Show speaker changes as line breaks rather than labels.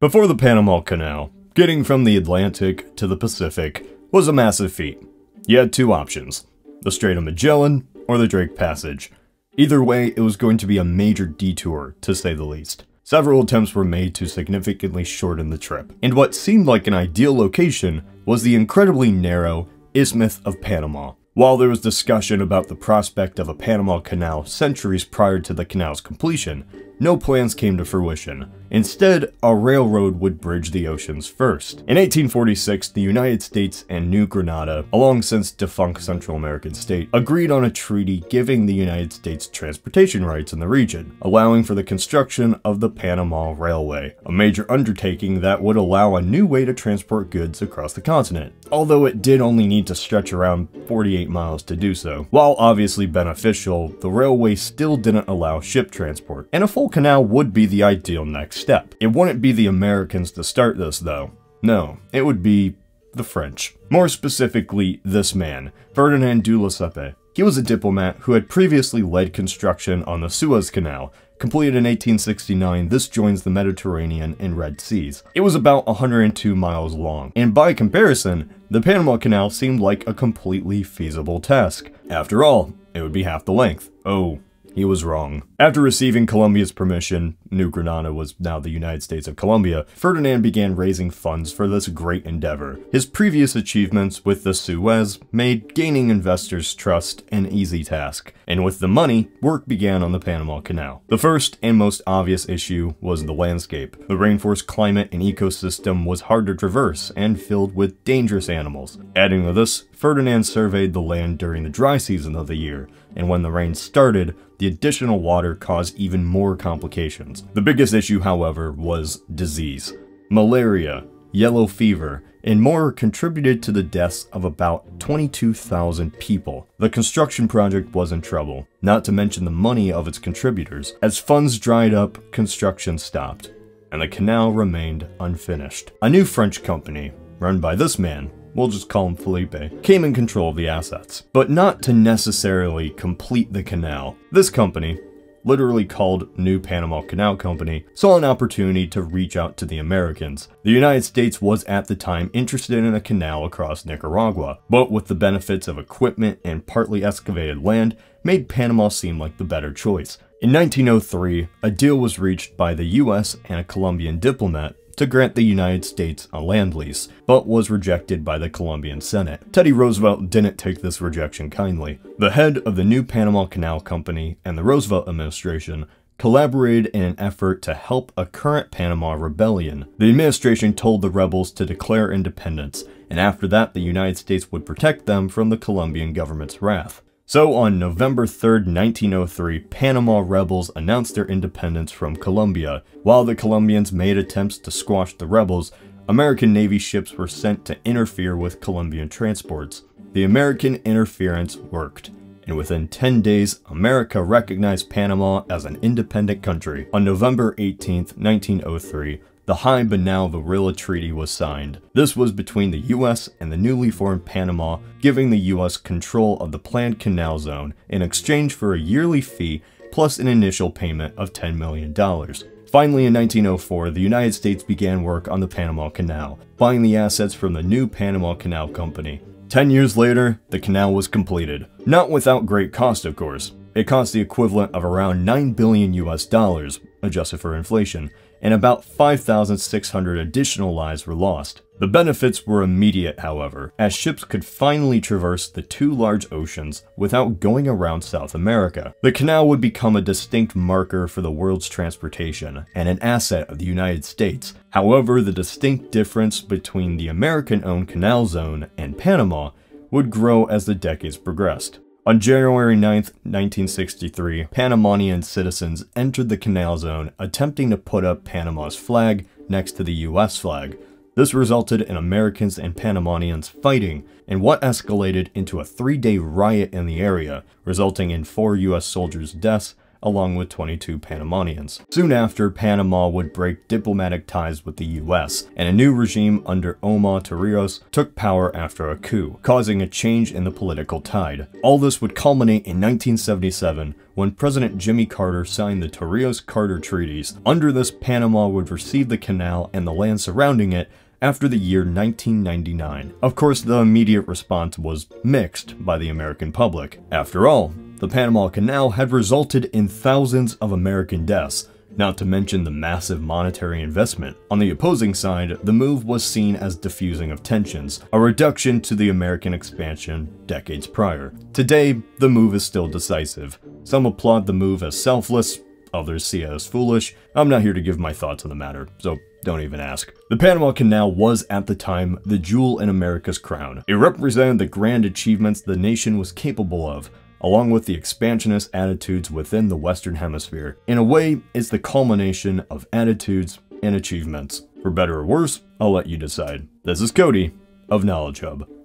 Before the Panama Canal, getting from the Atlantic to the Pacific was a massive feat. You had two options, the Strait of Magellan or the Drake Passage. Either way, it was going to be a major detour, to say the least. Several attempts were made to significantly shorten the trip, and what seemed like an ideal location was the incredibly narrow Isthmus of Panama. While there was discussion about the prospect of a Panama Canal centuries prior to the canal's completion, no plans came to fruition. Instead, a railroad would bridge the oceans first. In 1846, the United States and New Granada, a long since defunct Central American state, agreed on a treaty giving the United States transportation rights in the region, allowing for the construction of the Panama Railway, a major undertaking that would allow a new way to transport goods across the continent, although it did only need to stretch around 48 miles to do so. While obviously beneficial, the railway still didn't allow ship transport, and a full canal would be the ideal next step. It wouldn't be the Americans to start this though. No, it would be the French. More specifically, this man, Ferdinand de Lesseps. He was a diplomat who had previously led construction on the Suez Canal. Completed in 1869, this joins the Mediterranean and Red Seas. It was about 102 miles long, and by comparison, the Panama Canal seemed like a completely feasible task. After all, it would be half the length. Oh, he was wrong. After receiving Colombia's permission, New Granada was now the United States of Colombia, Ferdinand began raising funds for this great endeavor. His previous achievements with the Suez made gaining investors' trust an easy task, and with the money, work began on the Panama Canal. The first and most obvious issue was the landscape. The rainforest climate and ecosystem was hard to traverse and filled with dangerous animals. Adding to this, Ferdinand surveyed the land during the dry season of the year, and when the rain started, the additional water caused even more complications. The biggest issue, however, was disease. Malaria, yellow fever, and more contributed to the deaths of about 22,000 people. The construction project was in trouble, not to mention the money of its contributors. As funds dried up, construction stopped, and the canal remained unfinished. A new French company, run by this man, we'll just call him Felipe, came in control of the assets, but not to necessarily complete the canal. This company, literally called New Panama Canal Company, saw an opportunity to reach out to the Americans. The United States was at the time interested in a canal across Nicaragua, but with the benefits of equipment and partly excavated land, made Panama seem like the better choice. In 1903, a deal was reached by the US and a Colombian diplomat to grant the United States a land lease, but was rejected by the Colombian Senate. Teddy Roosevelt didn't take this rejection kindly. The head of the new Panama Canal Company and the Roosevelt administration collaborated in an effort to help a current Panama rebellion. The administration told the rebels to declare independence, and after that the United States would protect them from the Colombian government's wrath. So on November 3, 1903, Panama rebels announced their independence from Colombia. While the Colombians made attempts to squash the rebels, American Navy ships were sent to interfere with Colombian transports. The American interference worked, and within 10 days, America recognized Panama as an independent country. On November 18, 1903, the Hay-Bunau-Varilla Treaty was signed. This was between the US and the newly formed Panama, giving the US control of the planned canal zone in exchange for a yearly fee plus an initial payment of $10 million. Finally, in 1904, the United States began work on the Panama Canal, buying the assets from the new Panama Canal Company. Ten years later, the canal was completed. Not without great cost, of course. It cost the equivalent of around 9 billion US dollars, adjusted for inflation, and about 5,600 additional lives were lost. The benefits were immediate, however, as ships could finally traverse the two large oceans without going around South America. The canal would become a distinct marker for the world's transportation and an asset of the United States. However, the distinct difference between the American-owned canal zone and Panama would grow as the decades progressed. On January 9, 1963, Panamanian citizens entered the canal zone attempting to put up Panama's flag next to the US flag. This resulted in Americans and Panamanians fighting and what escalated into a three-day riot in the area, resulting in four US soldiers' deaths, along with 22 Panamanians. Soon after, Panama would break diplomatic ties with the US, and a new regime under Omar Torrijos took power after a coup, causing a change in the political tide. All this would culminate in 1977 when President Jimmy Carter signed the Torrijos-Carter Treaties. Under this, Panama would receive the canal and the land surrounding it after the year 1999. Of course, the immediate response was mixed by the American public. After all, the Panama Canal had resulted in thousands of American deaths, not to mention the massive monetary investment. On the opposing side, the move was seen as diffusing of tensions, a reduction to the American expansion decades prior. Today, the move is still decisive. Some applaud the move as selfless, others see it as foolish. I'm not here to give my thoughts on the matter, so don't even ask. The Panama Canal was at the time the jewel in America's crown. It represented the grand achievements the nation was capable of, along with the expansionist attitudes within the Western Hemisphere. In a way, it's the culmination of attitudes and achievements. For better or worse, I'll let you decide. This is Cody of Knowledge Hub.